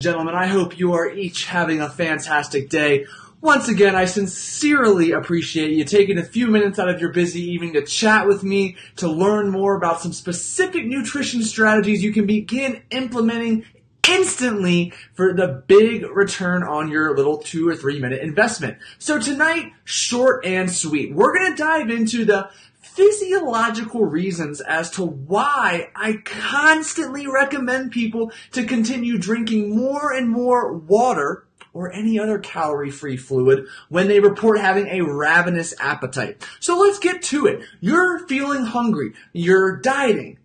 Gentlemen, I hope you are each having a fantastic day. Once again, I sincerely appreciate you taking a few minutes out of your busy evening to chat with me, to learn more about some specific nutrition strategies you can begin implementing instantly for the big return on your little two or three minute investment. So tonight, short and sweet, we're going to dive into the physiological reasons as to why I constantly recommend people to continue drinking more and more water or any other calorie free fluid when they report having a ravenous appetite. So let's get to it. You're feeling hungry. You're dieting.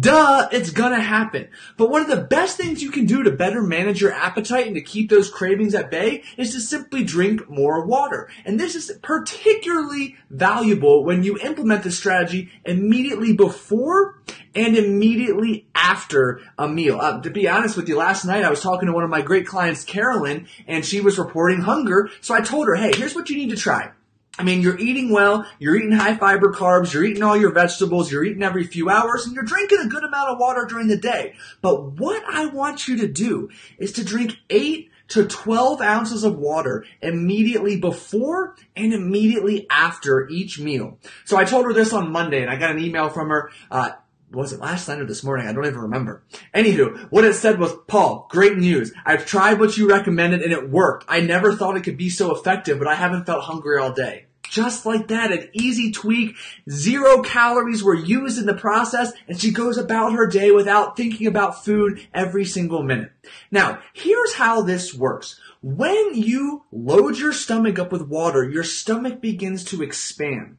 Duh, it's gonna happen. But one of the best things you can do to better manage your appetite and to keep those cravings at bay is to simply drink more water. And this is particularly valuable when you implement this strategy immediately before and immediately after a meal. Uh, to be honest with you, last night I was talking to one of my great clients, Carolyn, and she was reporting hunger. So I told her, hey, here's what you need to try. I mean, you're eating well, you're eating high fiber carbs, you're eating all your vegetables, you're eating every few hours, and you're drinking a good amount of water during the day. But what I want you to do is to drink eight to 12 ounces of water immediately before and immediately after each meal. So I told her this on Monday and I got an email from her, uh, was it last night or this morning? I don't even remember. Anywho, what it said was, Paul, great news. I've tried what you recommended and it worked. I never thought it could be so effective, but I haven't felt hungry all day. Just like that, an easy tweak. Zero calories were used in the process and she goes about her day without thinking about food every single minute. Now, here's how this works. When you load your stomach up with water, your stomach begins to expand.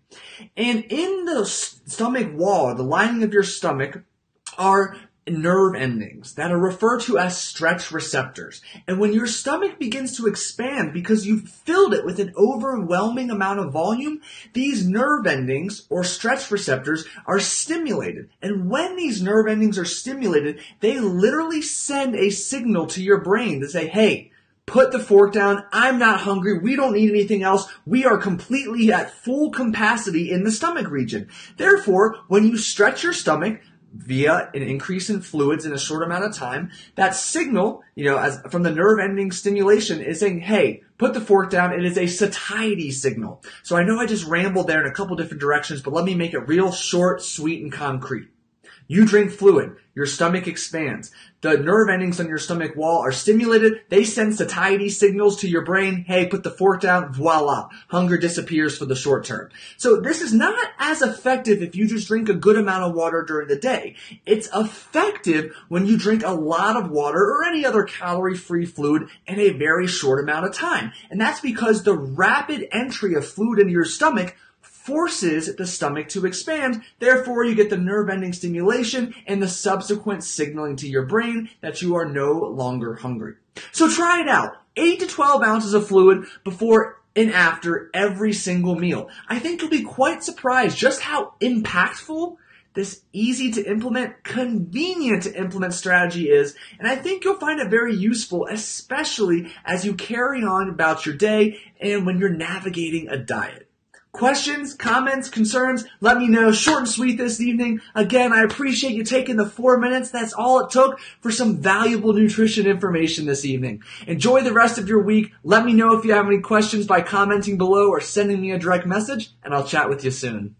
And in the stomach wall, the lining of your stomach, are nerve endings that are referred to as stretch receptors. And when your stomach begins to expand because you've filled it with an overwhelming amount of volume, these nerve endings or stretch receptors are stimulated. And when these nerve endings are stimulated, they literally send a signal to your brain to say, hey, put the fork down. I'm not hungry. We don't need anything else. We are completely at full capacity in the stomach region. Therefore, when you stretch your stomach, via an increase in fluids in a short amount of time, that signal, you know, as from the nerve ending stimulation is saying, hey, put the fork down. It is a satiety signal. So I know I just rambled there in a couple different directions, but let me make it real short, sweet, and concrete. You drink fluid. Your stomach expands. The nerve endings on your stomach wall are stimulated. They send satiety signals to your brain. Hey, put the fork down. Voila. Hunger disappears for the short term. So this is not as effective if you just drink a good amount of water during the day. It's effective when you drink a lot of water or any other calorie free fluid in a very short amount of time. And that's because the rapid entry of fluid into your stomach forces the stomach to expand. Therefore, you get the nerve ending stimulation and the subsequent signaling to your brain that you are no longer hungry. So try it out. 8 to 12 ounces of fluid before and after every single meal. I think you'll be quite surprised just how impactful this easy to implement, convenient to implement strategy is, and I think you'll find it very useful, especially as you carry on about your day and when you're navigating a diet. Questions, comments, concerns, let me know. Short and sweet this evening. Again, I appreciate you taking the four minutes. That's all it took for some valuable nutrition information this evening. Enjoy the rest of your week. Let me know if you have any questions by commenting below or sending me a direct message, and I'll chat with you soon.